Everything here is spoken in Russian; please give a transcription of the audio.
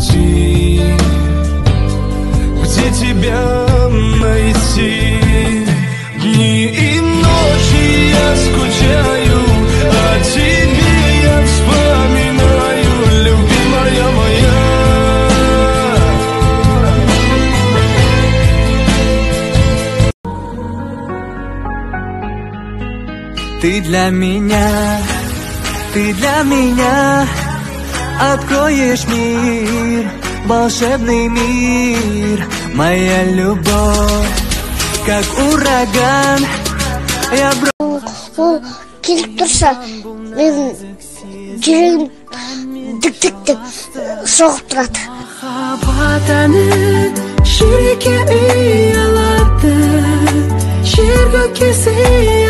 пути. Где тебя найти? Дни и ночи я скучаю О тебе я вспоминаю, любимая моя. Ты для меня, ты для меня Откроешь мир, волшебный мир Моя любовь, как ураган Я ол келіп тұрса менің жүрегім дік дік деп соғып тұрады Махаббат әні жүрекке үй алады жер көкке сый